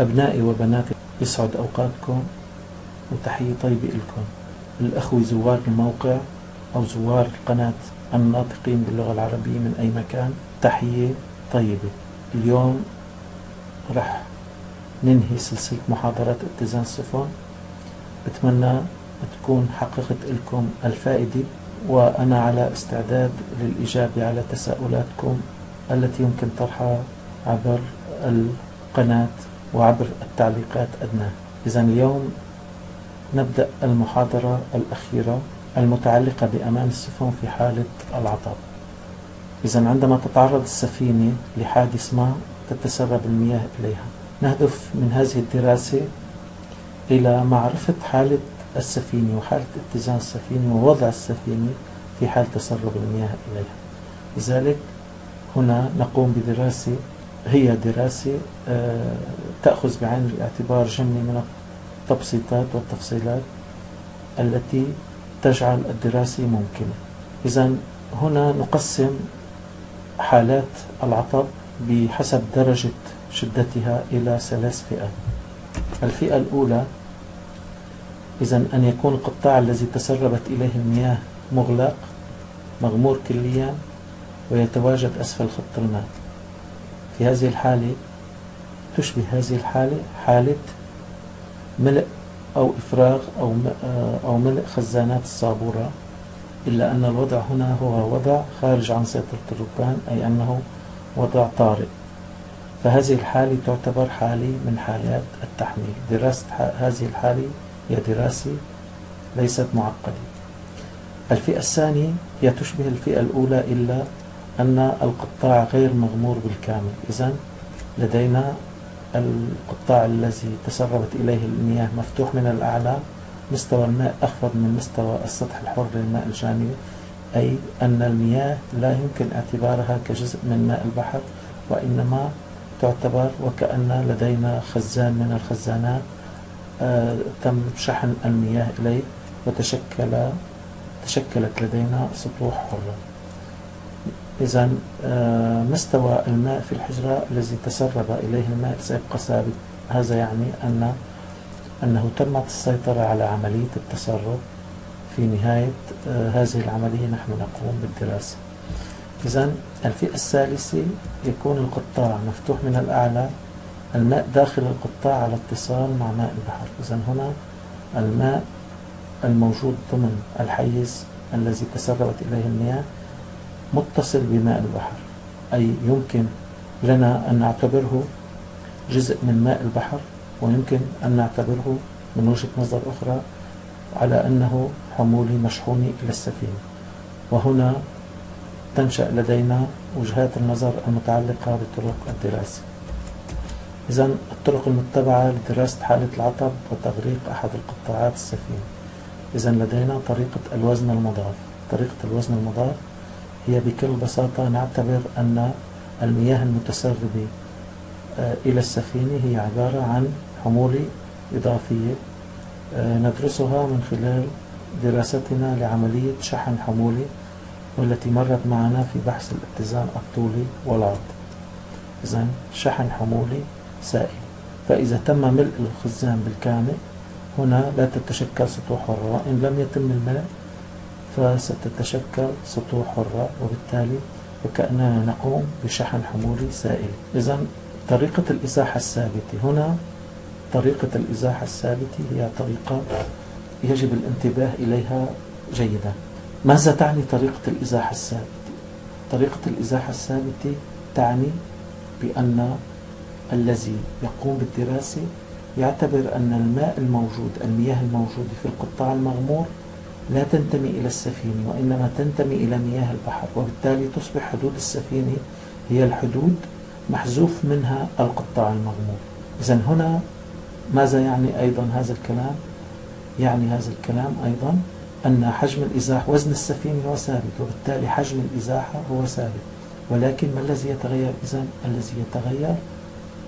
أبنائي وبناتي يسعد أوقاتكم وتحية طيبة لكم الأخوة زوار الموقع أو زوار قناة الناطقين باللغة العربية من أي مكان تحية طيبة. اليوم رح ننهي سلسلة محاضرات اتزان السفن. بتمنى تكون حققت لكم الفائدة وأنا على استعداد للإجابة على تساؤلاتكم التي يمكن طرحها عبر القناة وعبر التعليقات أدنى. إذا اليوم نبدأ المحاضرة الأخيرة المتعلقة بأمان السفن في حالة العطب إذا عندما تتعرض السفينة لحادث ما تتسرب المياه إليها. نهدف من هذه الدراسة إلى معرفة حالة السفينة وحالة اتزان السفينة ووضع السفينة في حال تسرب المياه إليها. لذلك هنا نقوم بدراسة هي دراسة آه، تأخذ بعين الاعتبار جملة من التبسيطات والتفصيلات التي تجعل الدراسة ممكنة. إذا هنا نقسم حالات العطب بحسب درجة شدتها إلى ثلاث فئات. الفئة الأولى إذا أن يكون القطاع الذي تسربت إليه المياه مغلق مغمور كليا ويتواجد أسفل خط الماء. في هذه الحالة تشبه هذه الحالة حالة ملء أو إفراغ أو أو ملء خزانات الصابورة إلا أن الوضع هنا هو وضع خارج عن سيطرة الركبان أي أنه وضع طارئ. فهذه الحالة تعتبر حالة من حالات التحميل. دراسة هذه الحالة هي دراسة ليست معقدة. الفئة الثانية هي تشبه الفئة الأولى إلا أن القطاع غير مغمور بالكامل. إذا لدينا القطاع الذي تسربت إليه المياه مفتوح من الأعلى مستوى الماء أخفض من مستوى السطح الحر للماء الجانبي أي أن المياه لا يمكن اعتبارها كجزء من ماء البحر وإنما تعتبر وكأن لدينا خزان من الخزانات آه تم شحن المياه إليه وتشكل تشكلت لدينا سطوح حرة. إذا آه مستوى الماء في الحجرة الذي تسرب إليه الماء سيبقى ثابت. هذا يعني أن أنه تمت السيطرة على عملية التسرب في نهاية آه هذه العملية. نحن نقوم بالدراسة. إذا الفئة الثالثة يكون القطاع مفتوح من الأعلى. الماء داخل القطاع على اتصال مع ماء البحر. إذا هنا الماء الموجود ضمن الحيز الذي تسربت إليه المياه متصل بماء البحر. أي يمكن لنا أن نعتبره جزء من ماء البحر ويمكن أن نعتبره من وجهة نظر أخرى على أنه حمولي مشحونة إلى السفينة. وهنا تنشأ لدينا وجهات النظر المتعلقة بطرق الدراسة. إذا الطرق المتبعة لدراسة حالة العطب وتغريق أحد القطاعات السفينة. إذا لدينا طريقة الوزن المضاف. طريقة الوزن المضاف هي بكل بساطة نعتبر أن المياه المتسربة آه، إلى السفينة هي عبارة عن حمولة إضافية آه، ندرسها من خلال دراستنا لعملية شحن حمولي والتي مرت معنا في بحث الاتزان الطولي والعرض. إذا شحن حمولي سائل. فإذا تم ملء الخزان بالكامل هنا لا تتشكل سطوح وإن لم يتم الملء فستتشكل سطوح حرة وبالتالي وكأننا نقوم بشحن حمولي سائل. إذا طريقة الإزاحة الثابتة. هنا طريقة الإزاحة الثابتة هي طريقة يجب الانتباه إليها جيدا. ماذا تعني طريقة الإزاحة الثابتة؟ طريقة الإزاحة الثابتة تعني بأن الذي يقوم بالدراسة يعتبر أن الماء الموجود المياه الموجودة في القطاع المغمور لا تنتمي إلى السفينة وإنما تنتمي إلى مياه البحر وبالتالي تصبح حدود السفينة هي الحدود محذوف منها القطاع المغمور. إذا هنا ماذا يعني أيضا هذا الكلام؟ يعني هذا الكلام أيضا أن حجم الإزاحة وزن السفينة هو ثابت وبالتالي حجم الإزاحة هو ثابت. ولكن ما الذي يتغير؟ إذا الذي يتغير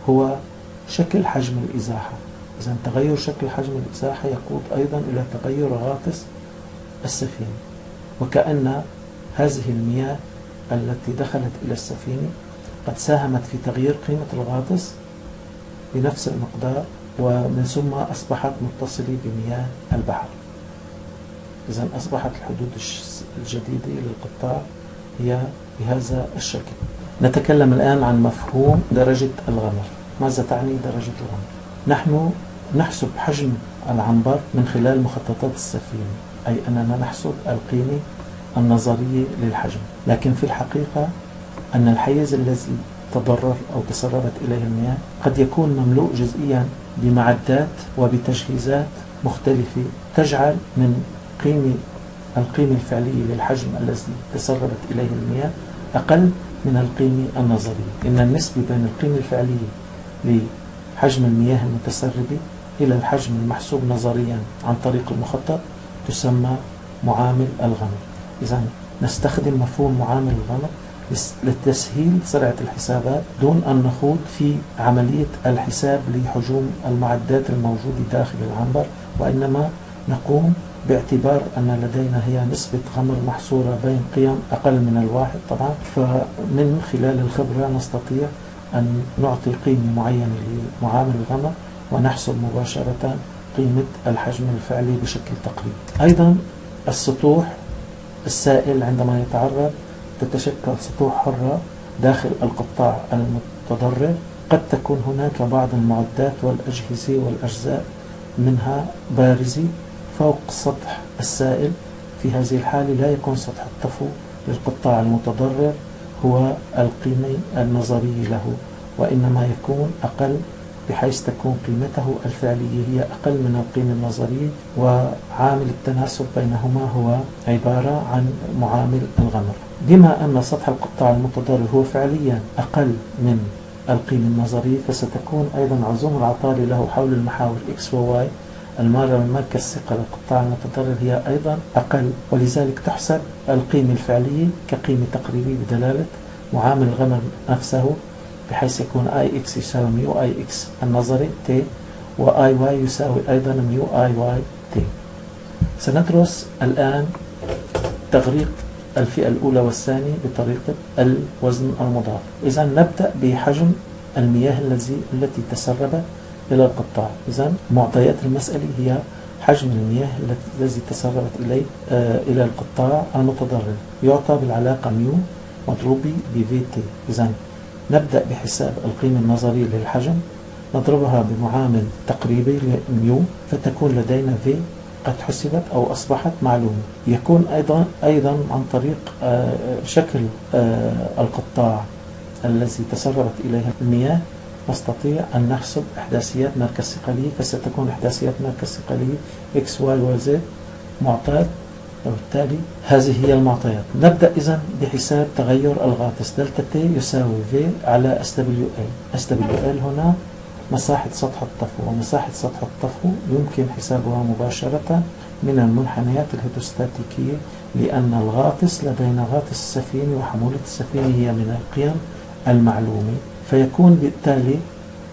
هو شكل حجم الإزاحة. إذا تغير شكل حجم الإزاحة يقود أيضا إلى تغير غاطس السفينة. وكأن هذه المياه التي دخلت إلى السفينة قد ساهمت في تغيير قيمة الغاطس بنفس المقدار ومن ثم أصبحت متصلة بمياه البحر. إذا أصبحت الحدود الجديدة للقطاع هي بهذا الشكل. نتكلم الآن عن مفهوم درجة الغمر. ماذا تعني درجة الغمر؟ نحن نحسب حجم العنبر من خلال مخططات السفينة. أي أننا نحسب القيمة النظرية للحجم. لكن في الحقيقة أن الحيز الذي تضرر أو تسربت إليه المياه قد يكون مملوء جزئيا بمعدات وبتجهيزات مختلفة تجعل من قيمة القيمة الفعلية للحجم الذي تسربت إليه المياه أقل من القيمة النظرية. إن النسبة بين القيمة الفعلية لحجم المياه المتسربة إلى الحجم المحسوب نظريا عن طريق المخطط تسمى معامل الغمر إذا نستخدم مفهوم معامل الغمر لتسهيل سرعة الحسابات دون أن نخوض في عملية الحساب لحجوم المعدات الموجودة داخل العنبر وإنما نقوم باعتبار أن لدينا هي نسبة غمر محصورة بين قيم أقل من الواحد. طبعا فمن خلال الخبرة نستطيع أن نعطي قيمة معينة لمعامل الغمر ونحسب مباشرة قيمة الحجم الفعلي بشكل تقريبي أيضا السطوح السائل عندما يتعرض تتشكل سطوح حرة داخل القطاع المتضرر. قد تكون هناك بعض المعدات والأجهزة والأجزاء منها بارزة فوق سطح السائل. في هذه الحالة لا يكون سطح الطفو للقطاع المتضرر هو القيمة النظرية له وإنما يكون أقل بحيث تكون قيمته الفعلية هي أقل من القيمة النظرية وعامل التناسب بينهما هو عبارة عن معامل الغمر. بما أن سطح القطاع المتضرر هو فعليا أقل من القيمة النظرية فستكون أيضا عزوم العطالة له حول المحاور X و Y. المارة من مركز ثقل القطاع المتضرر هي أيضا أقل ولذلك تحسب القيمة الفعلية كقيمة تقريبية بدلالة معامل الغمر نفسه بحيث يكون اي إكس يساوي ميو اي إكس النظري اي واي واي يساوي أيضا ميو اي واي تي سندرس الآن تغريق الفئة الأولى والثانية بطريقة الوزن المضاف. إذا نبدأ بحجم المياه الذي التي تسربت إلى القطاع. إذا معطيات المسألة هي حجم المياه الذي تسربت إليه آه إلى القطاع المتضرر. يعطى بالعلاقة ميو مضروب بفي تي إذا نبدأ بحساب القيمة النظرية للحجم نضربها بمعامل تقريبي ميو فتكون لدينا في قد حسبت أو أصبحت معلومة. يكون أيضا أيضا عن طريق آه، شكل آه، القطاع الذي تسربت إليه المياه. نستطيع أن نحسب إحداثيات مركز ثقله فستكون إحداثيات مركز ثقله X, Y و Z معطاة وبالتالي هذه هي المعطيات. نبدأ إذا بحساب تغير الغاطس دلتا تي يساوي في على دبليو ال هنا مساحة سطح الطفو. ومساحة سطح الطفو يمكن حسابها مباشرة من المنحنيات الهيدروستاتيكية لأن الغاطس لدينا غاطس السفينة وحمولة السفينة هي من القيم المعلومة. فيكون بالتالي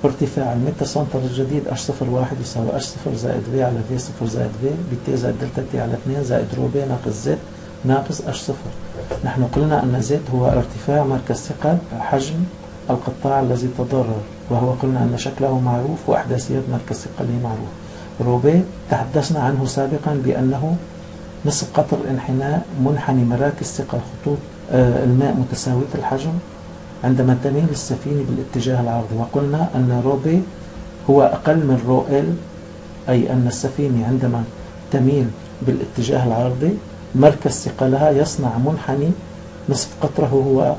ارتفاع ال métacentre الجديد اش صفر واحد يساوي اش صفر زائد في على في صفر زائد في بتي زائد دلتا تي على 2 زائد رو بي ناقص زد ناقص اش صفر. نحن قلنا أن زد هو ارتفاع مركز ثقل حجم القطاع الذي تضرر وهو قلنا أن شكله معروف وأحداثيات مركز ثقله معروف. رو بي تحدثنا عنه سابقا بأنه نصف قطر الانحناء منحني مراكز ثقل خطوط آه، الماء متساوية الحجم. عندما تميل السفينة بالاتجاه العرضي وقلنا أن رو بي هو أقل من رو ال أي أن السفينة عندما تميل بالاتجاه العرضي مركز ثقلها يصنع منحني نصف قطره هو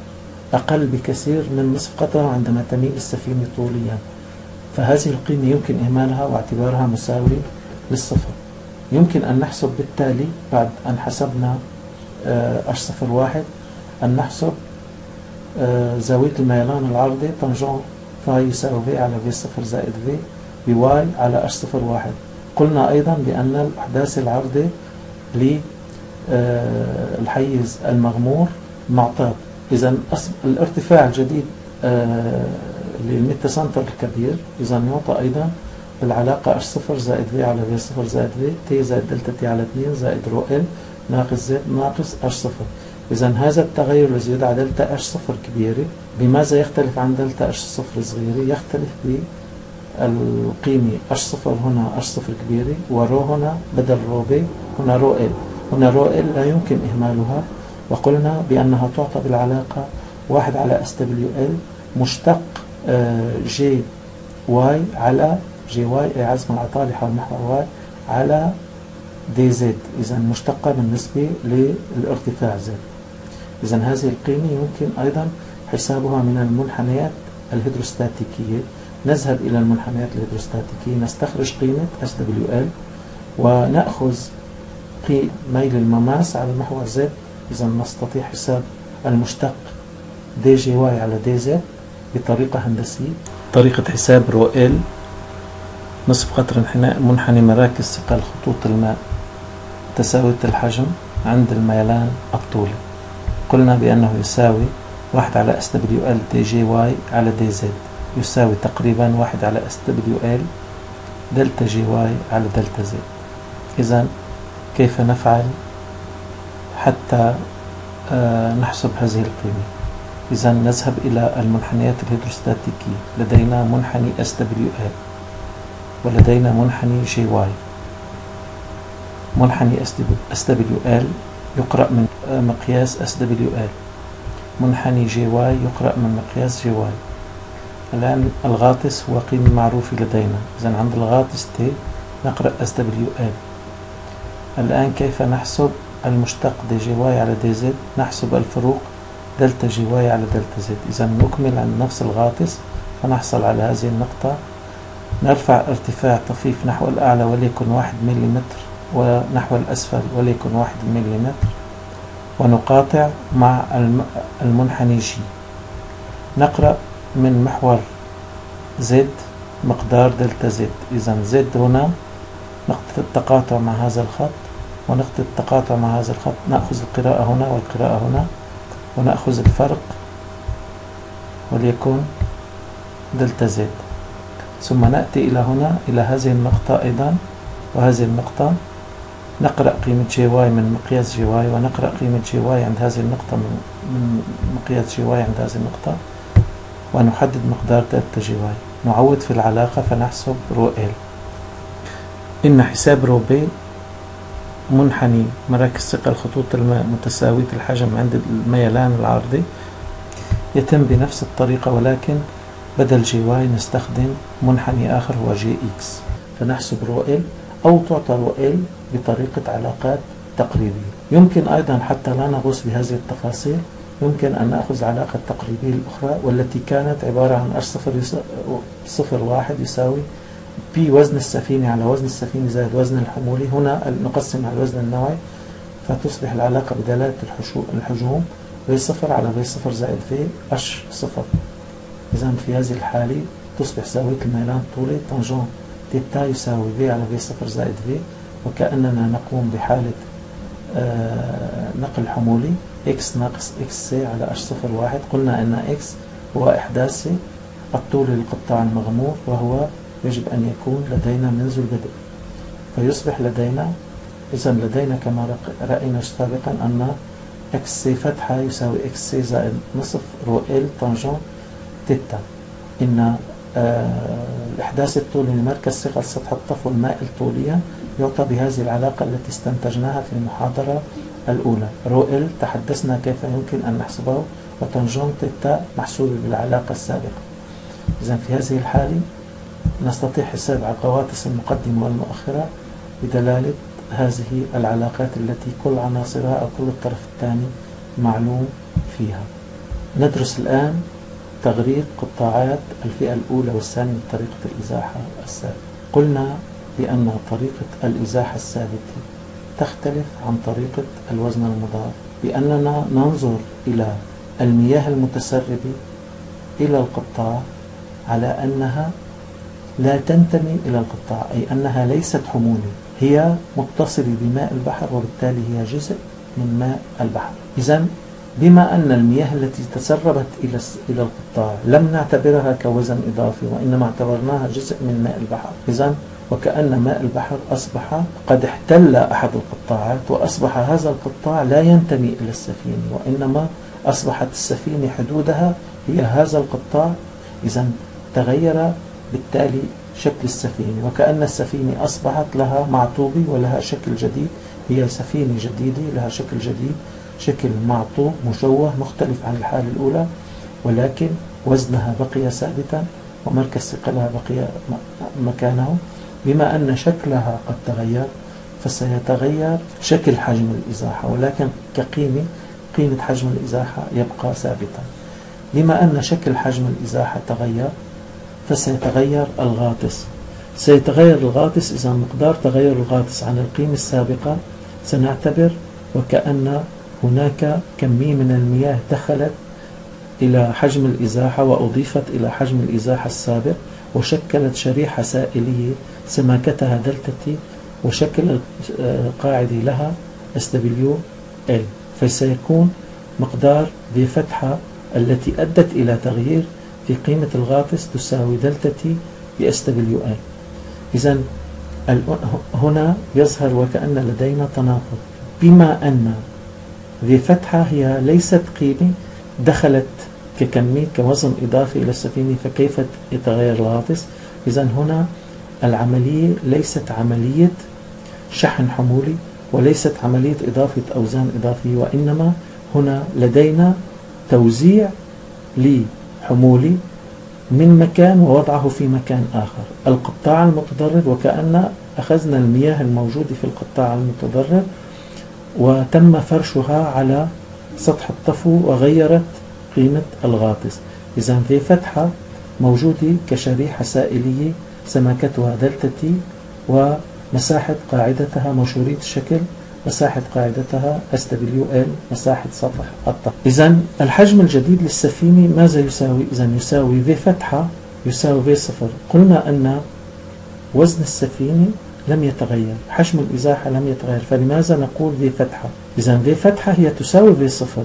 أقل بكثير من نصف قطره عندما تميل السفينة طوليا. فهذه القيمة يمكن إهمالها واعتبارها مساوي للصفر. يمكن أن نحسب بالتالي بعد أن حسبنا أش آه، صفر واحد أن نحسب زاوية الميلان العرضي tangente فاي يساوي في على في صفر زائد في بواي على إش صفر واحد. قلنا أيضا بأن الإحداثي العرضي للحيز آه، المغمور معطى. إذا الارتفاع الجديد آه، لل métacentre الكبير إذا يعطى أيضا بالعلاقة إش صفر زائد في على في صفر زائد في تي زائد دلتا تي على 2 زائد رو ال ناقص زد ناقص إش صفر. إذا هذا التغير الذي يدعى دلتا اش صفر كبيرة بماذا يختلف عن دلتا اش صفر صغيرة؟ يختلف بالقيمة اش صفر هنا؟ اش صفر كبيرة؟ ورو هنا بدل رو بي هنا رو ال. هنا رو ال لا يمكن إهمالها. وقلنا بأنها تعطى بالعلاقة واحد على إس دبليو إل مشتق آه، جي واي على جي واي أي عزم العطالة حول محور واي على دي زد. إذا مشتقة بالنسبة للارتفاع زد. إذا هذه القيمة يمكن أيضا حسابها من المنحنيات الهيدروستاتيكية. نذهب إلى المنحنيات الهيدروستاتيكية نستخرج قيمة SWL ونأخذ ميل المماس على المحور Z. إذا نستطيع حساب المشتق دي جي واي على دي زد بطريقة هندسية. طريقة حساب رو ال نصف قطر انحناء منحني مراكز ثقل خطوط الماء متساوية الحجم عند الميلان الطولي. قلنا بأنه يساوي واحد على اس دبليو ال دي جي واي على دي زد يساوي تقريبا واحد على اس دبليو ال دلتا جي واي على دلتا زد إذا كيف نفعل حتى آه، نحسب هذه القيمة؟ إذا نذهب إلى المنحنيات الهيدروستاتيكية. لدينا منحني اس دبليو ال ولدينا منحني جي واي منحني اس دبليو ال يقرأ من مقياس اس دبليو ال منحني جي واي يقرأ من مقياس جي واي. الآن الغاطس هو قيمة معروفة لدينا. إذا عند الغاطس تي نقرأ اس دبليو ال الآن كيف نحسب المشتق دي جي واي على دي زد؟ نحسب الفروق دلتا جي واي على دلتا زد. إذا نكمل عند نفس الغاطس فنحصل على هذه النقطة. نرفع ارتفاع طفيف نحو الأعلى وليكن واحد مليمتر ونحو الأسفل وليكن واحد مليمتر. ونقاطع مع المنحني جي نقرأ من محور زد مقدار دلتا زد إذا زد هنا نقطة التقاطع مع هذا الخط ونقطة التقاطع مع هذا الخط. نأخذ القراءة هنا والقراءة هنا ونأخذ الفرق وليكن دلتا زد ثم نأتي إلى هنا إلى هذه النقطة أيضا وهذه النقطة نقرأ قيمة جي واي من مقياس جي واي ونقرأ قيمة جي واي عند هذه النقطة من مقياس جي واي عند هذه النقطة ونحدد مقدار دلتا جي واي. نعوض في العلاقة فنحسب رو ال إن حساب رو بي منحني مراكز ثقل خطوط الماء متساوية الحجم عند الميلان العرضي. يتم بنفس الطريقة ولكن بدل جي واي نستخدم منحني آخر هو جي إكس فنحسب رو ال أو تعطى رو ال بطريقة علاقات تقريبية. يمكن أيضا حتى لا نغوص بهذه التفاصيل يمكن أن نأخذ علاقة تقريبية الأخرى والتي كانت عبارة عن أش صفر, صفر واحد يساوي بي وزن السفينة على وزن السفينة زائد وزن الحمولي. هنا نقسم على الوزن النوعي فتصبح العلاقة بدلالة الحجوم في صفر على في صفر زائد في أش صفر. إذا في هذه الحالة تصبح زاوية الميلان طولي طنجون تيتا يساوي في على في صفر زائد في وكأننا نقوم بحالة آه، نقل حمولي x ناقص x على h صفر واحد. قلنا أن x هو إحداثي الطول للقطاع المغمور وهو يجب أن يكون لدينا منذ البدء. فيصبح لدينا إذا لدينا كما رأينا سابقا أن x فتحة يساوي x زائد نصف رو L tangente تيتا إن آه، الإحداث الطولي لمركز ثقل سطح الطفو مائل طوليا يعطى بهذه العلاقة التي استنتجناها في المحاضرة الأولى. رو ال تحدثنا كيف يمكن أن نحسبه و tangente تيتا محسوبة بالعلاقة السابقة. إذا في هذه الحالة نستطيع حساب الغواطس المقدمة والمؤخرة بدلالة هذه العلاقات التي كل عناصرها أو كل الطرف الثاني معلوم فيها. ندرس الآن تغريق قطاعات الفئة الأولى والثانية من طريقة الإزاحة الثابتة قلنا بأن طريقة الإزاحة الثابتة تختلف عن طريقة الوزن المضاد. بأننا ننظر إلى المياه المتسربة إلى القطاع على أنها لا تنتمي إلى القطاع أي أنها ليست حمولة هي متصلة بماء البحر وبالتالي هي جزء من ماء البحر. إذا بما أن المياه التي تسربت إلى إلى القطاع لم نعتبرها كوزن إضافي وإنما اعتبرناها جزء من ماء البحر. إذا وكأن ماء البحر أصبح قد احتل أحد القطاعات وأصبح هذا القطاع لا ينتمي إلى السفينة وإنما أصبحت السفينة حدودها هي هذا القطاع. إذا تغير بالتالي شكل السفينة وكأن السفينة أصبحت لها معطوبة ولها شكل جديد هي سفينة جديدة لها شكل جديد. شكل معطوب مشوه مختلف عن الحالة الأولى ولكن وزنها بقي ثابتا ومركز ثقلها بقي مكانه. بما أن شكلها قد تغير فسيتغير شكل حجم الإزاحة ولكن كقيمة قيمة حجم الإزاحة يبقى ثابتا. بما أن شكل حجم الإزاحة تغير فسيتغير الغاطس. سيتغير الغاطس إذا مقدار تغير الغاطس عن القيمة السابقة سنعتبر وكأن هناك كمية من المياه دخلت إلى حجم الإزاحة وأضيفت إلى حجم الإزاحة السابق وشكلت شريحة سائلية سماكتها دلتا تي وشكل قاعدة لها SWL فسيكون مقدار في فتحة التي أدت إلى تغيير في قيمة الغاطس تساوي دلتا تي ب SWL إذا هنا يظهر وكأن لدينا تناقض. بما أن في فتحة هي ليست قيمة دخلت ككمية كوزن إضافي إلى السفينة فكيف يتغير الغاطس؟ إذا هنا العملية ليست عملية شحن حمولي وليست عملية إضافة أوزان إضافية وإنما هنا لدينا توزيع لحمولي من مكان ووضعه في مكان آخر. القطاع المتضرر وكأن أخذنا المياه الموجودة في القطاع المتضرر وتم فرشها على سطح الطفو وغيرت قيمة الغاطس. إذا في فتحة موجودة كشريحة سائلية سماكتها دلتا تي ومساحة قاعدتها مشورية الشكل مساحة قاعدتها SWL مساحة سطح الطفو إذا الحجم الجديد للسفينة ماذا يساوي؟ إذا يساوي في فتحة يساوي في صفر. قلنا أن وزن السفينة لم يتغير. حجم الإزاحة لم يتغير. فلماذا نقول في فتحة؟ إذا في فتحة هي تساوي في صفر.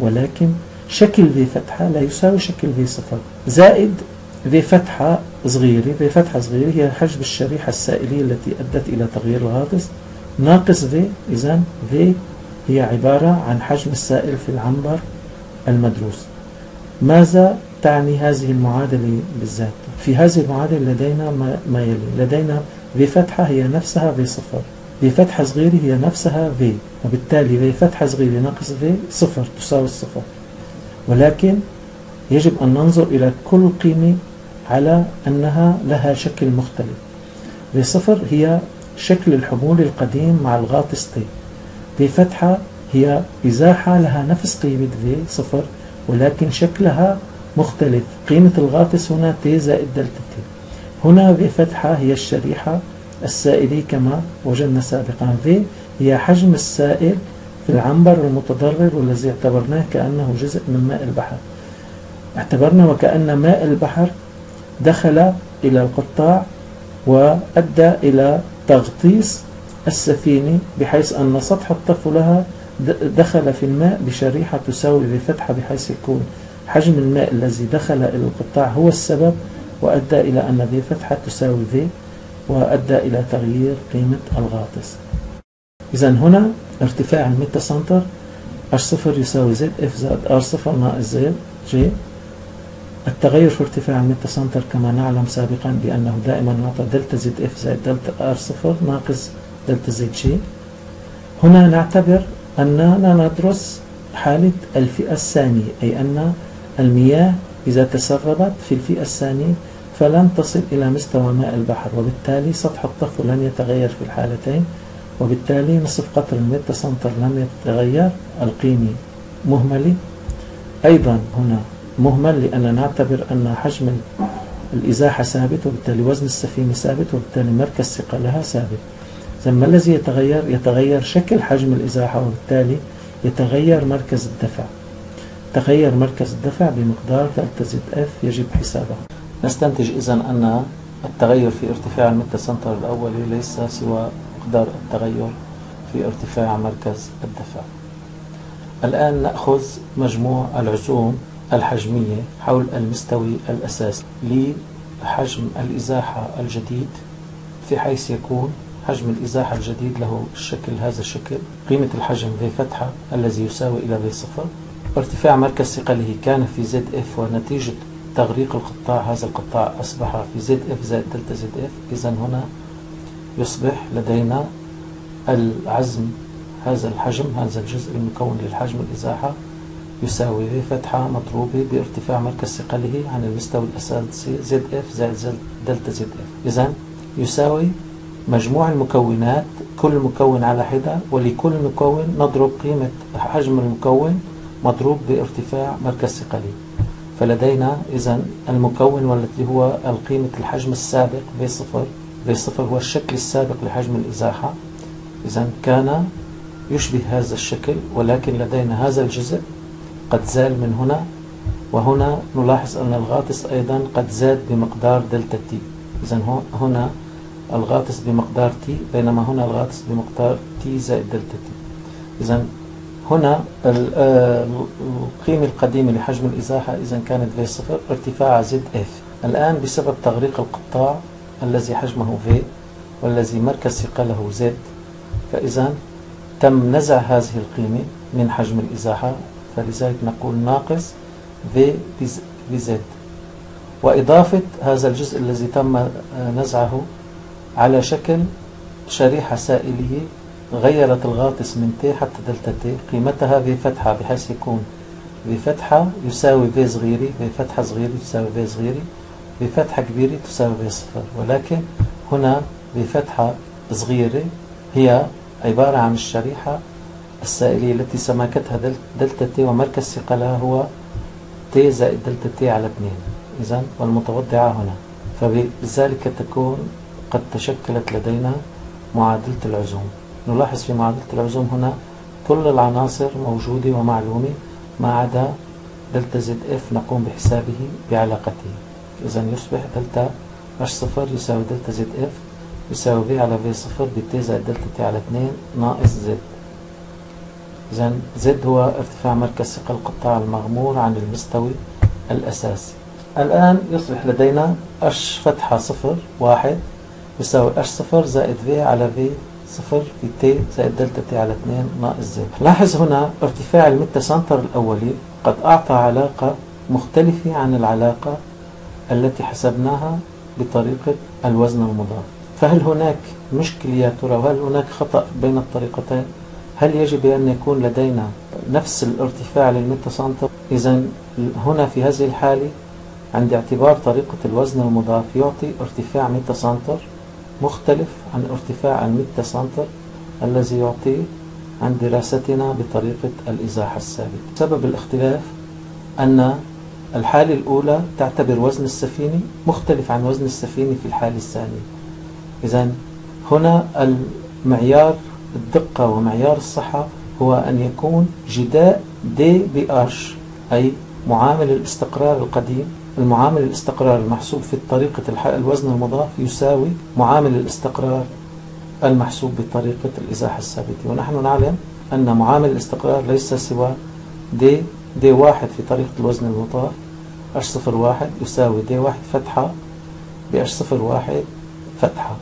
ولكن شكل في فتحة لا يساوي شكل في صفر. زائد في فتحة صغيرة. في فتحة صغيرة هي حجم الشريحة السائلية التي أدت إلى تغيير الغاطس. ناقص في إذا في هي عبارة عن حجم السائل في العنبر المدروس. ماذا تعني هذه المعادلة بالذات؟ في هذه المعادلة لدينا ما يلي. لدينا في فتحة هي نفسها في صفر. في فتحة صغيرة هي نفسها في. وبالتالي في فتحة صغيرة ناقص في صفر تساوي الصفر ولكن يجب أن ننظر إلى كل قيمة على أنها لها شكل مختلف. في صفر هي شكل الحمول القديم مع الغاطس تي في فتحة هي إزاحة لها نفس قيمة في صفر ولكن شكلها مختلف. قيمة الغاطس هنا تي زائد دلتا تي هنا في فتحة هي الشريحة السائلي كما وجدنا سابقا في هي حجم السائل في العنبر المتضرر والذي اعتبرناه كأنه جزء من ماء البحر. اعتبرنا وكأن ماء البحر دخل إلى القطاع وأدى إلى تغطيس السفينة بحيث أن سطح الطفو لها دخل في الماء بشريحة تساوي في فتحة بحيث يكون حجم الماء الذي دخل إلى القطاع هو السبب وأدى إلى أن في فتحة تساوي في وأدى إلى تغيير قيمة الغاطس. إذا هنا ارتفاع ال metacenter ار صفر يساوي زد إف زائد آر صفر ناقص زد جي. التغير في ارتفاع ال metacenter كما نعلم سابقا بأنه دائما يعطى دلتا زد إف زائد دلتا آر صفر ناقص دلتا زد جي. هنا نعتبر أننا ندرس حالة الفئة الثانية أي أن المياه إذا تسربت في الفئة الثانية فلن تصل إلى مستوى ماء البحر وبالتالي سطح الطفو لن يتغير في الحالتين وبالتالي نصف قطر الميتا سنتر لم يتغير القيمة مهملة أيضا هنا مهمل لأن نعتبر أن حجم الإزاحة ثابت وبالتالي وزن السفينة ثابت وبالتالي مركز ثقلها ثابت. ثم الذي يتغير؟ يتغير شكل حجم الإزاحة وبالتالي يتغير مركز الدفع. تغير مركز الدفع بمقدار دلتا زد اف يجب حسابه. نستنتج إذا أن التغير في ارتفاع ال metacenter الأولي ليس سوى مقدار التغير في ارتفاع مركز الدفع. الآن نأخذ مجموع العزوم الحجمية حول المستوي الأساسي لحجم الإزاحة الجديد في حيث يكون حجم الإزاحة الجديد له الشكل هذا الشكل. قيمة الحجم في فتحة الذي يساوي إلى في صفر. ارتفاع مركز ثقله كان في زد اف ونتيجة تغريق القطاع هذا القطاع أصبح في زد إف زائد دلتا زد إف. إذا هنا يصبح لدينا العزم هذا الحجم هذا الجزء المكون للحجم الإزاحة يساوي في فتحة مضروبة بارتفاع مركز ثقله عن المستوى الأساسي زد إف زائد دلتا زد إف. إذا يساوي مجموع المكونات كل مكون على حدة ولكل مكون نضرب قيمة حجم المكون مضروب بارتفاع مركز ثقله. فلدينا إذا المكون والذي هو القيمة الحجم السابق في صفر. في صفر هو الشكل السابق لحجم الإزاحة. إذا كان يشبه هذا الشكل ولكن لدينا هذا الجزء قد زال من هنا. وهنا نلاحظ أن الغاطس أيضا قد زاد بمقدار دلتا تي إذا هنا الغاطس بمقدار تي بينما هنا الغاطس بمقدار تي زائد دلتا تي إذا هنا آه، القيمة القديمة لحجم الإزاحة إذا كانت في صفر ارتفاع زد اف الآن بسبب تغريق القطاع الذي حجمه في والذي مركز ثقله زد فإذا تم نزع هذه القيمة من حجم الإزاحة فلذلك نقول ناقص في في زد وإضافة هذا الجزء الذي تم آه، نزعه على شكل شريحة سائلية غيرت الغاطس من ت حتى دلتا ت قيمتها في فتحة بحيث يكون في فتحة يساوي في صغيرة في فتحة صغيرة تساوي في صغيرة في فتحة كبيرة تساوي في صفر. ولكن هنا في فتحة صغيرة هي عبارة عن الشريحة السائلية التي سماكتها دلتا ت ومركز ثقلها هو ت زائد دلتا ت على 2 إذا والمتوضعة هنا. فبذلك تكون قد تشكلت لدينا معادلة العزوم. نلاحظ في معادلة العزوم هنا كل العناصر موجودة ومعلومة ما عدا دلتا زد إف نقوم بحسابه بعلاقته. إذا يصبح دلتا إش صفر يساوي دلتا زد إف يساوي في على في صفر بتي زائد دلتا تي على 2 ناقص زد. إذا زد هو ارتفاع مركز ثقل القطاع المغمور عن المستوي الأساسي. الآن يصبح لدينا إش فتحة صفر واحد يساوي إش صفر زائد في على في صفر في تي زائد دلتا تي على 2 ناقص زد لاحظ هنا ارتفاع ال metacenter الأولي قد أعطى علاقة مختلفة عن العلاقة التي حسبناها بطريقة الوزن المضاف. فهل هناك مشكلة يا ترى؟ وهل هناك خطأ بين الطريقتين؟ هل يجب أن يكون لدينا نفس الارتفاع لل metacenter؟ إذا هنا في هذه الحالة عند اعتبار طريقة الوزن المضاف يعطي ارتفاع metacenter مختلف عن ارتفاع ال metacenter الذي يعطيه عن دراستنا بطريقة الإزاحة الثابتة سبب الاختلاف أن الحالة الأولى تعتبر وزن السفينة مختلف عن وزن السفينة في الحالة الثانية. إذا هنا المعيار الدقة ومعيار الصحة هو أن يكون جداء دي بأرش أي معامل الاستقرار القديم المعامل الاستقرار المحسوب في طريقة الوزن المضاف يساوي معامل الاستقرار المحسوب بطريقة الإزاحة الثابتة. ونحن نعلم أن معامل الاستقرار ليس سوى دي دي واحد في طريقة الوزن المضاف. اش صفر واحد يساوي دي واحد فتحة باش صفر واحد فتحة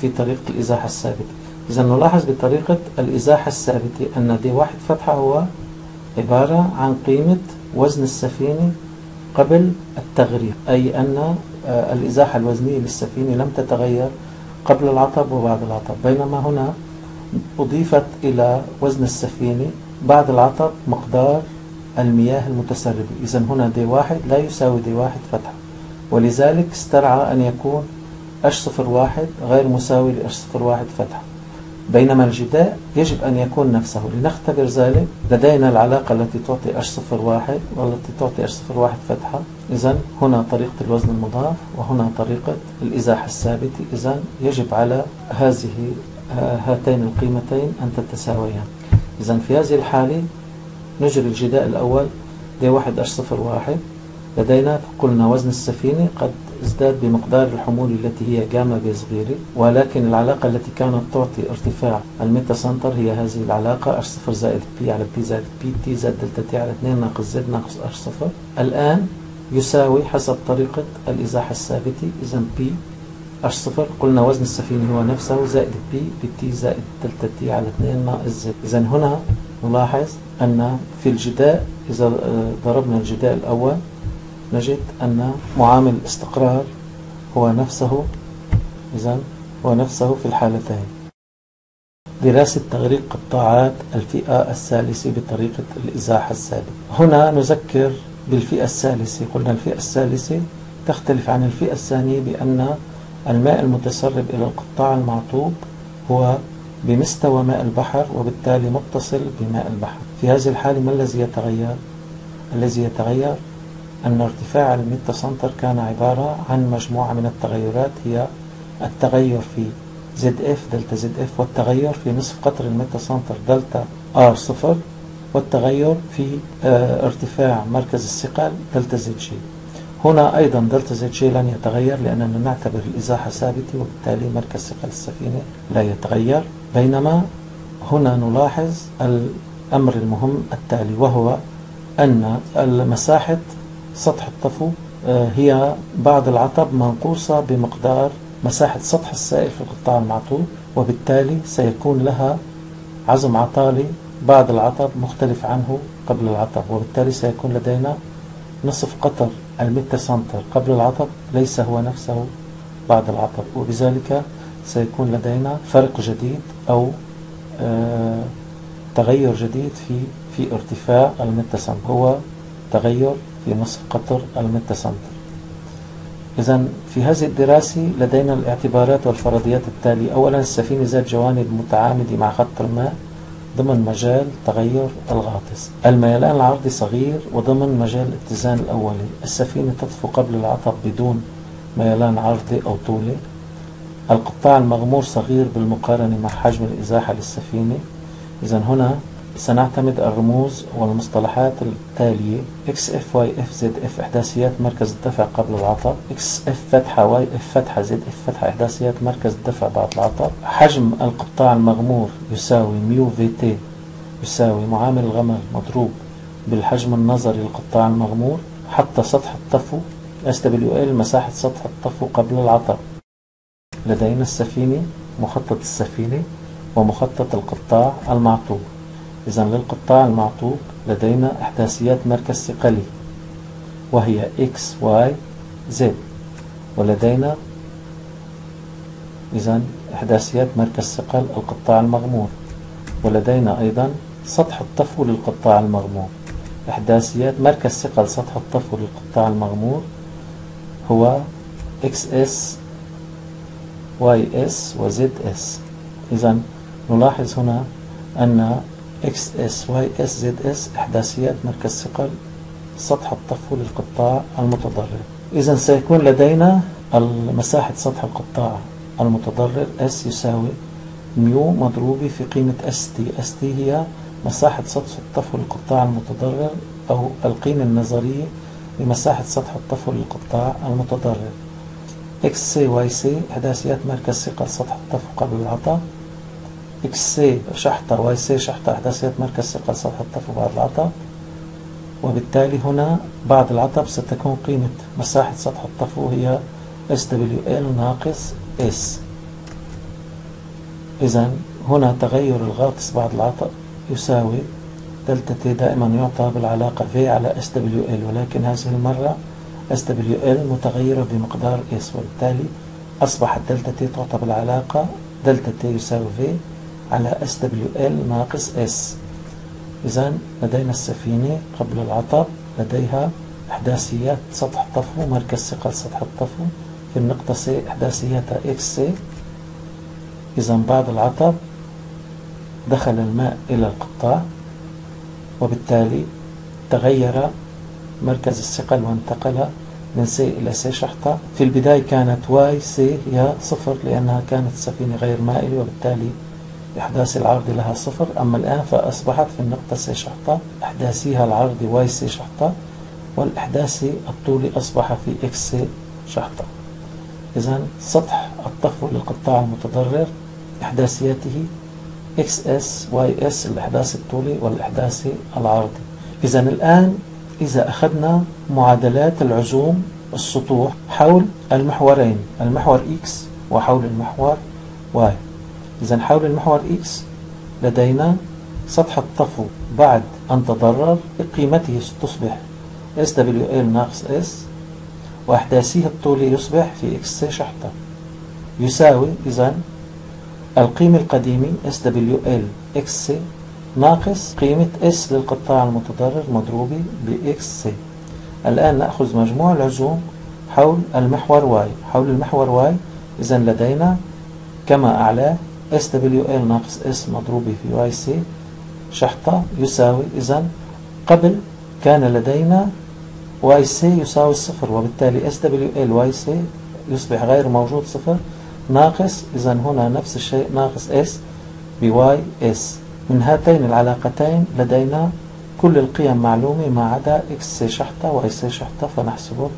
في طريقة الإزاحة الثابتة. إذا نلاحظ بطريقة الإزاحة الثابتة أن دي واحد فتحة هو عبارة عن قيمة وزن السفينة قبل التغريق أي أن آه، الإزاحة الوزنية للسفينة لم تتغير قبل العطب وبعد العطب. بينما هنا أضيفت إلى وزن السفينة بعد العطب مقدار المياه المتسربة. إذا هنا دي واحد لا يساوي دي واحد فتحة. ولذلك استرعى أن يكون أش صفر واحد غير مساوي صفر واحد فتحة. بينما الجداء يجب أن يكون نفسه. لنختبر ذلك لدينا العلاقة التي تعطي أش صفر واحد والتي تعطي أش صفر واحد فتحة. إذا هنا طريقة الوزن المضاف وهنا طريقة الإزاحة الثابتة. إذا يجب على هذه هاتين القيمتين أن تتساويان. إذا في هذه الحالة نجري الجداء الأول D واحد H صفر واحد. لدينا قلنا وزن السفينة قد ازداد بمقدار الحمول التي هي جاما V صغيرة ولكن العلاقة التي كانت تعطي ارتفاع ال metacenter هي هذه العلاقة H صفر زائد P على P زائد P T زائد دلتا T على 2 ناقص Z ناقص H صفر. الآن يساوي حسب طريقة الإزاحة الثابتة إذا P H صفر. قلنا وزن السفينة هو نفسه زائد P ب T زائد دلتا T على 2 ناقص Z. إذا هنا نلاحظ أن في الجداء إذا ضربنا الجداء الأول نجد أن معامل الاستقرار هو نفسه إذا هو نفسه في الحالتين. دراسة تغريق قطاعات الفئة الثالثة بطريقة الإزاحة الثابتة. هنا نذكر بالفئة الثالثة. قلنا الفئة الثالثة تختلف عن الفئة الثانية بأن الماء المتسرب إلى القطاع المعطوب هو بمستوى ماء البحر وبالتالي متصل بماء البحر. في هذه الحالة ما الذي يتغير؟ الذي يتغير أن ارتفاع ال metacenter كان عبارة عن مجموعة من التغيرات هي التغير في ZF دلتا ZF والتغير في نصف قطر ال metacenter دلتا R صفر والتغير في آه ارتفاع مركز الثقل دلتا ZG هنا أيضا دلتا ZG لن يتغير لأننا نعتبر الإزاحة ثابتة وبالتالي مركز ثقل السفينة لا يتغير. بينما هنا نلاحظ الأمر المهم التالي وهو أن مساحة سطح الطفو آه، هي بعد العطب منقوصة بمقدار مساحة سطح السائل في القطاع المعطوب وبالتالي سيكون لها عزم عطالي بعد العطب مختلف عنه قبل العطب وبالتالي سيكون لدينا نصف قطر ال metacenter قبل العطب ليس هو نفسه بعد العطب وبذلك سيكون لدينا فرق جديد أو آه تغير جديد في في ارتفاع ال metacenter. هو تغير في نصف قطر ال metacenter إذا في هذه الدراسة لدينا الاعتبارات والفرضيات التالية. أولا السفينة ذات جوانب متعامدة مع خط الماء ضمن مجال تغير الغاطس. الميلان العرضي صغير وضمن مجال الاتزان الأولي. السفينة تطفو قبل العطب بدون ميلان عرضي أو طولي. القطاع المغمور صغير بالمقارنة مع حجم الإزاحة للسفينة. إذا هنا سنعتمد الرموز والمصطلحات التالية XF YF ZF إحداثيات مركز الدفع قبل العطب XF فتحة YF فتحة ZF فتحة إحداثيات مركز الدفع بعد العطب حجم القطاع المغمور يساوي ميو في تي يساوي معامل الغمر مضروب بالحجم النظري للقطاع المغمور حتى سطح الطفو SWL مساحة سطح الطفو قبل العطب لدينا السفينة مخطط السفينة ومخطط القطاع المعطوب إذا للقطاع المعطوب لدينا إحداثيات مركز ثقلي وهي X Y Z ولدينا إذا إحداثيات مركز ثقل القطاع المغمور ولدينا أيضا سطح الطفو للقطاع المغمور. إحداثيات مركز ثقل سطح الطفو للقطاع المغمور هو XS YS وZS إذا نلاحظ هنا أن إكس اس واي اس زد اس إحداثيات مركز ثقل سطح الطفو للقطاع المتضرر. اذا سيكون لدينا مساحة سطح القطاع المتضرر. S يساوي ميو مضروبة في قيمة ST ST هي مساحة سطح الطفو للقطاع المتضرر أو القيمة النظرية لمساحة سطح الطفو للقطاع المتضرر. XC YC إحداثيات مركز ثقل سطح الطفو قبل العطب إكس سي شحطة واي سي شحطة إحداثيات مركز ثقل سطح الطفو بعد العطب. وبالتالي هنا بعد العطب ستكون قيمة مساحة سطح الطفو هي SWL ناقص S إذا هنا تغير الغاطس بعد العطب يساوي دلتا T دائما يعطى بالعلاقة V على SWL ولكن هذه المرة SWL متغيرة بمقدار S وبالتالي أصبحت دلتا T تعطى بالعلاقة دلتا T يساوي V على SWL ناقص S. إذا لدينا السفينة قبل العطب لديها إحداثيات سطح طفو مركز ثقل سطح الطفو. في النقطة C إحداثياتها XC إذا بعد العطب دخل الماء إلى القطاع وبالتالي تغير مركز الثقل وانتقل من C إلى C شحطة. في البداية كانت YC هي صفر لأنها كانت السفينة غير مائلة وبالتالي إحداث العرض لها صفر أما الآن فأصبحت في النقطة C شحطة إحداثيها العرضي YC شحطة والإحداثي الطولي أصبح في XC شحطة. إذا سطح الطفو للقطاع المتضرر إحداثياته XS YS الإحداث الطولي والإحداثي العرضي. إذا الآن إذا أخذنا معادلات العزوم السطوح حول المحورين المحور X وحول المحور y إذا حول المحور x لدينا سطح الطفو بعد أن تضرر قيمته تصبح SWL ناقص S وإحداثيه الطولي يصبح في x شحطة. يساوي إذا القيمة القديمة SWL XC ناقص قيمة S للقطاع المتضرر مضروبة ب XC الآن نأخذ مجموع العزوم حول المحور Y حول المحور Y إذا لدينا كما أعلاه SWL ناقص S مضروبة في YC شحطة يساوي إذا قبل كان لدينا YC يساوي الصفر وبالتالي SWL YC يصبح غير موجود صفر. ناقص إذا هنا نفس الشيء ناقص S ب YS من هاتين العلاقتين لدينا كل القيم معلومة ما عدا x شحطة و y شحطة فنحسب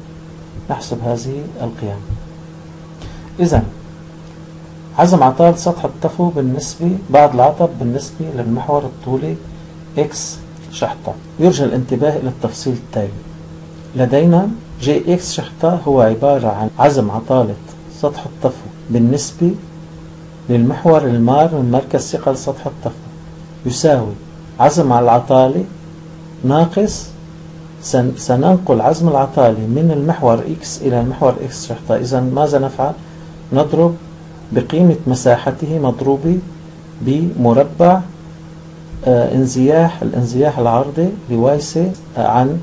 نحسب هذه القيم. إذا عزم عطال سطح الطفو بالنسبة بعد العطب بالنسبة للمحور الطولي x شحطة. يرجى الانتباه إلى التفصيل التالي. لدينا جي إكس شحطة هو عبارة عن عزم عطالة سطح الطفو بالنسبة للمحور المار من مركز ثقل سطح الطفو. يساوي عزم على العطالة ناقص سننقل عزم العطالة من المحور X إلى المحور X شحطة. إذا ماذا نفعل؟ نضرب بقيمة مساحته مضروبة بمربع آه انزياح الانزياح العرضي لواي اس آه عن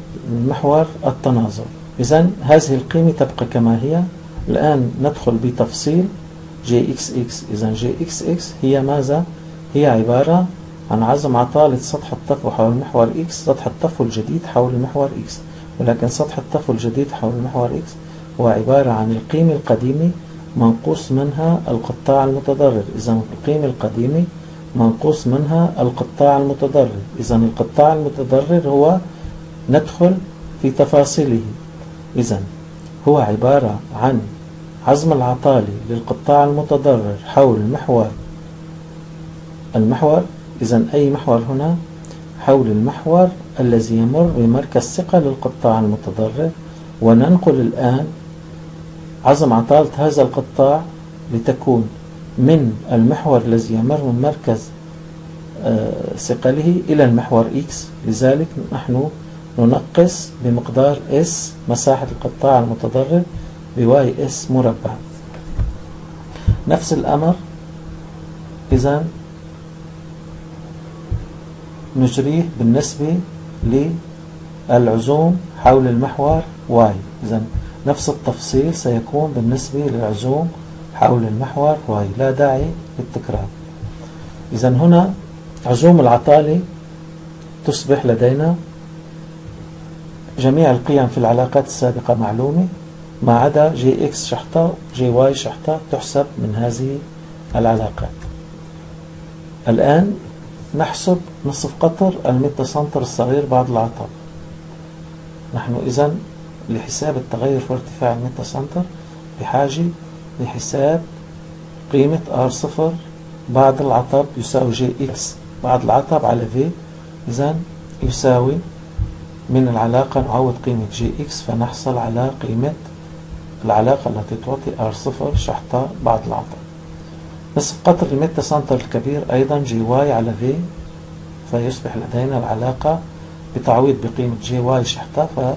محور التناظر. إذا هذه القيمة تبقى كما هي. الآن ندخل بتفصيل جي إكس إكس. إذا جي إكس إكس هي ماذا؟ هي عبارة عن عزم عطالة سطح الطفو حول محور إكس سطح الطفو الجديد حول المحور إكس. ولكن سطح الطفو الجديد حول المحور إكس هو عبارة عن القيمة القديمة منقوص منها القطاع المتضرر. إذا القيمة القديمة منقوص منها القطاع المتضرر. إذا القطاع المتضرر هو ندخل في تفاصيله. إذا هو عبارة عن عزم العطالي للقطاع المتضرر حول محور المحور إذا أي محور هنا؟ حول المحور الذي يمر بمركز ثقة للقطاع المتضرر. وننقل الآن عزم عطالة هذا القطاع لتكون من المحور الذي يمر من مركز آه، ثقله إلى المحور X. لذلك نحن ننقص بمقدار S مساحة القطاع المتضرر بواي اس مربع. نفس الأمر إذا نجريه بالنسبة للعزوم حول المحور واي إذا نفس التفصيل سيكون بالنسبة للعزوم حول المحور واي لا داعي للتكرار. إذا هنا عزوم العطالة تصبح لدينا جميع القيم في العلاقات السابقة معلومة. ما عدا جي إكس شحطة جي واي شحطة تحسب من هذه العلاقات. الآن نحسب نصف قطر ال metacenter الصغير بعد العطب نحن إذا لحساب التغير في ارتفاع ال metacenter بحاجة لحساب قيمة ار صفر بعد العطب يساوي جي إكس بعد العطب على في إذا يساوي من العلاقة نعوض قيمة جي إكس فنحصل على قيمة العلاقة التي تعطي ار صفر شحطة بعد العطب. نصف قطر ال metacenter الكبير أيضا جي واي على في فيصبح لدينا العلاقة بتعويض بقيمة جي واي شحطة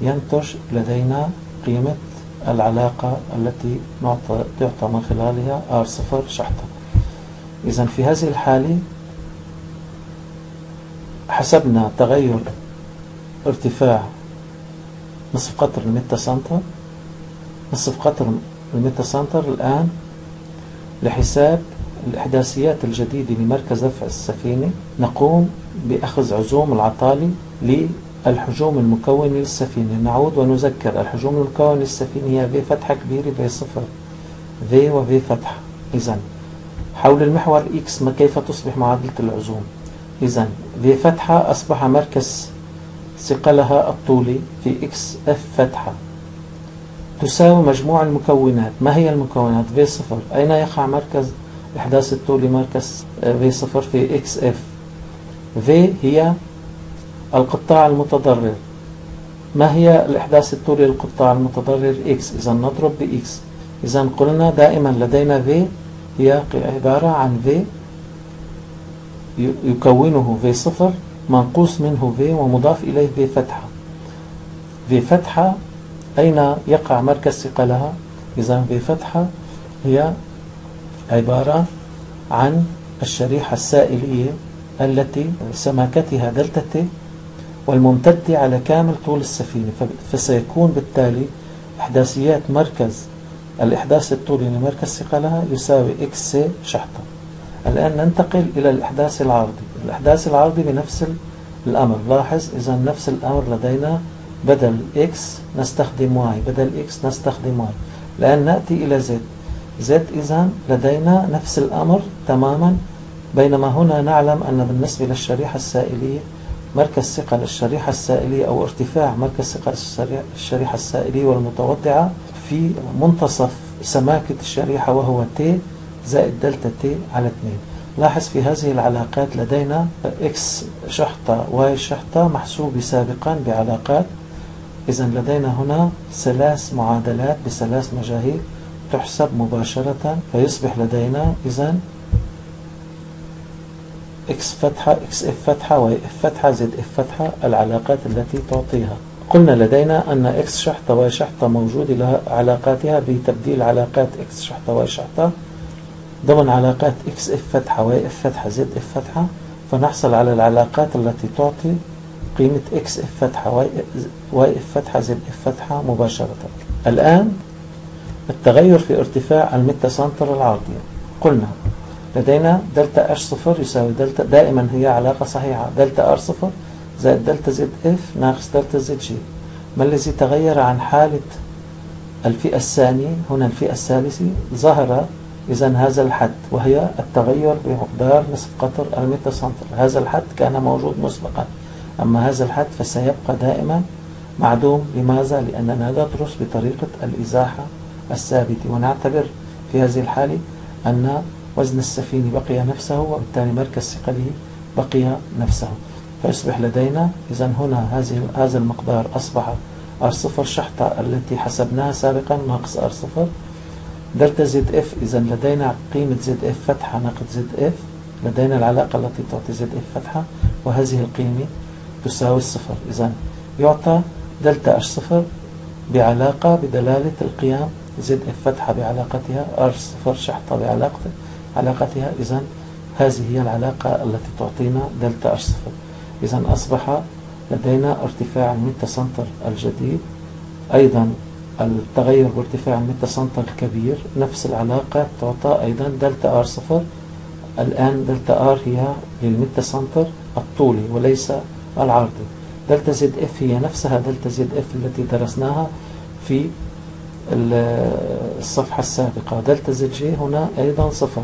فينتج لدينا قيمة العلاقة التي تعطى من خلالها آر صفر شحطة. إذا في هذه الحالة حسبنا تغير ارتفاع نصف قطر ال metacenter نصف قطر ال metacenter الآن لحساب الإحداثيات الجديدة لمركز دفع السفينة نقوم بأخذ عزوم العطالة للحجوم المكونة للسفينة نعود ونذكر الحجوم المكونة للسفينة هي في فتحة كبيرة في صفر في وفي فتحة. إذا حول المحور إكس ما كيف تصبح معادلة العزوم؟ إذا في فتحة أصبح مركز ثقلها الطولي في إكس اف فتحة. تساوي مجموع المكونات. ما هي المكونات؟ في صفر. أين يقع مركز إحداث الطول مركز في صفر في إكس إف في هي القطاع المتضرر. ما هي الإحداث الطولي للقطاع المتضرر إكس إذا نضرب بإكس إذا قلنا دائما لدينا في هي عبارة عن في يكونه في صفر منقوص منه في ومضاف إليه في فتحة. في فتحة أين يقع مركز ثقلها؟ إذا في فتحة هي عبارة عن الشريحة السائلية التي سماكتها دلتا تي والممتدة على كامل طول السفينة فسيكون بالتالي إحداثيات مركز الإحداث الطولي لمركز ثقلها يساوي إكس سي شحطة. الآن ننتقل إلى الإحداث العرضي. الإحداث العرضي بنفس الأمر. لاحظ إذا نفس الأمر لدينا بدل X نستخدم Y بدل X نستخدم Y الآن نأتي إلى Z Z إذا لدينا نفس الأمر تماما بينما هنا نعلم أن بالنسبة للشريحة السائلية مركز ثقل الشريحة السائلية أو ارتفاع مركز ثقل الشريحة السائلية والمتوضعة في منتصف سماكة الشريحة وهو T زائد دلتا T على 2 لاحظ في هذه العلاقات لدينا X شحطة Y شحطة محسوبة سابقا بعلاقات. إذا لدينا هنا ثلاث معادلات بثلاث مجاهيل تحسب مباشرة فيصبح لدينا إذا x فتحة x f فتحة y f فتحة z f فتحة العلاقات التي تعطيها. قلنا لدينا أن x شحطة y شحطة موجود لها علاقاتها بتبديل علاقات x شحطة y شحطة. ضمن علاقات x f فتحة y f فتحة z f فتحة. فنحصل على العلاقات التي تعطي قيمة x f فتحة y f فتحة z f فتحة مباشرة. الآن التغير في ارتفاع ال metacenter العرضي قلنا لدينا دلتا اش صفر يساوي دلتا دائما هي علاقة صحيحة. دلتا ار صفر زائد دلتا زد اف ناقص دلتا زد جي ما الذي تغير عن حالة الفئة الثانية؟ هنا الفئة الثالثة. ظهر إذا هذا الحد وهي التغير بمقدار نصف قطر المتر سنتر هذا الحد كان موجود مسبقا. أما هذا الحد فسيبقى دائما معدوم. لماذا؟ لأننا ندرس بطريقة الإزاحة الثابتة. ونعتبر في هذه الحالة أن وزن السفينة بقي نفسه وبالتالي مركز ثقله بقي نفسه. فيصبح لدينا إذا هنا هذه هذا المقدار. أصبح ار صفر شحطة التي حسبناها سابقا ناقص ار صفر. دلتا زد اف إذا لدينا قيمة زد اف فتحة ناقص زد اف لدينا العلاقة التي تعطي زد اف فتحة وهذه القيمة تساوي الصفر. إذا يعطى دلتا اش صفر بعلاقة بدلالة القيم زد اف فتحة بعلاقتها ار صفر شحطة بعلاقته. علاقتها. إذا هذه هي العلاقة التي تعطينا دلتا اش صفر. إذا أصبح لدينا ارتفاع ال metacenter الجديد. أيضا التغير بارتفاع ال metacenter الكبير نفس العلاقة تعطى أيضا دلتا ار صفر. الآن دلتا ار هي لل metacenter الطولي وليس العرضي. دلتا زد اف هي نفسها دلتا زد اف التي درسناها في الصفحة السابقة. دلتا زد جي هنا أيضا صفر.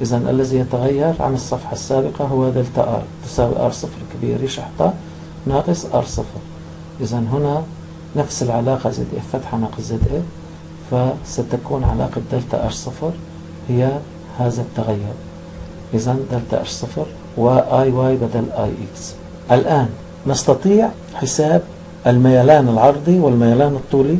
إذا الذي يتغير عن الصفحة السابقة هو دلتا R. تساوي R صفر كبير شحطة ناقص R صفر. إذا هنا نفس العلاقة ZF فتحة ناقص ZF فستكون علاقة دلتا R صفر هي هذا التغير. إذا دلتا R صفر YY بدل IX. الآن نستطيع حساب الميلان العرضي والميلان الطولي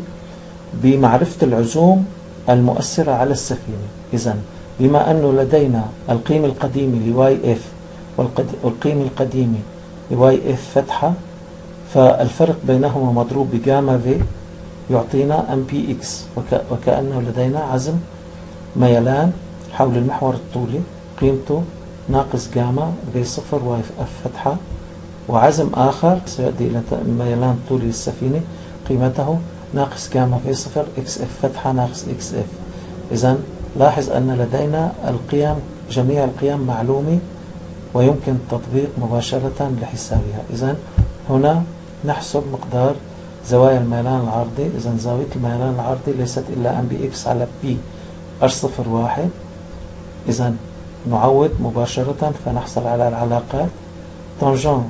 بمعرفة العزوم المؤثرة على السفينة. إذا بما أنه لدينا القيمة القديمة ل YF والقيمة القديمة ل YF فتحة فالفرق بينهما مضروب بجاما V يعطينا MPX وكأنه لدينا عزم ميلان حول المحور الطولي قيمته ناقص جاما V صفر YF فتحة وعزم آخر سيؤدي إلى ميلان طولي للسفينة قيمته ناقص جاما V صفر XF فتحة ناقص XF. إذا لاحظ أن لدينا القيم جميع القيم معلومة ويمكن التطبيق مباشرة لحسابها. إذا هنا نحسب مقدار زوايا الميلان العرضي. إذا زاوية الميلان العرضي ليست إلا MPX على PR صفر واحد. إذا نعوض مباشرة فنحصل على العلاقات. tangente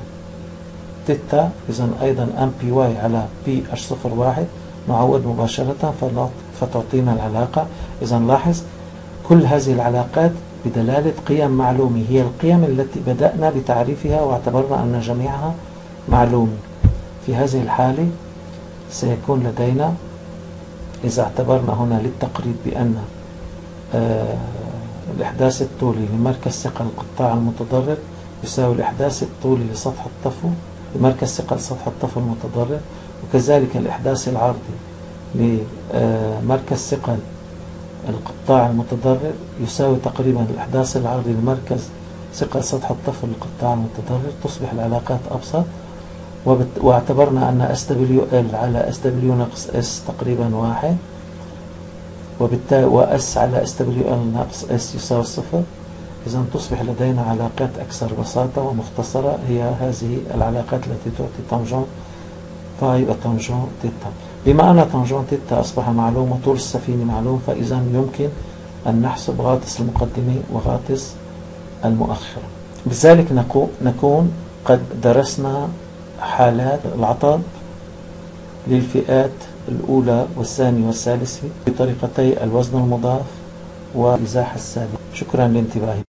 تيتا إذا أيضا MPY على PR صفر واحد. نعوض مباشرة فتعطينا العلاقة. إذا لاحظ كل هذه العلاقات بدلالة قيم معلومة. هي القيم التي بدأنا بتعريفها واعتبرنا أن جميعها معلومة. في هذه الحالة سيكون لدينا إذا اعتبرنا هنا للتقريب بأن آه، الإحداث الطولي لمركز ثقل القطاع المتضرر يساوي الإحداث الطولي لسطح الطفو لمركز ثقل سطح الطفو المتضرر وكذلك الإحداث العرضي لمركز ثقل القطاع المتضرر يساوي تقريبا الإحداث العرضي لمركز ثقل سطح الطفو للقطاع المتضرر تصبح العلاقات أبسط. واعتبرنا أن اس دبليو ال على اس دبليو ناقص اس تقريبا واحد. وبالتالي و S على SWL ناقص S يساوي صفر. إذا تصبح لدينا علاقات أكثر بساطة ومختصرة. هي هذه العلاقات التي تعطي tangente فاي و tangente تيتا أن tangente تيتا أصبح معلوم وطول السفينة معلوم فإذا يمكن أن نحسب غاطس المقدمة وغاطس المؤخرة. بذلك نكون قد درسنا حالات العطب للفئات الأولى والثانية والثالثة بطريقتي الوزن المضاف والإزاحة السالبة شكرا لانتباهكم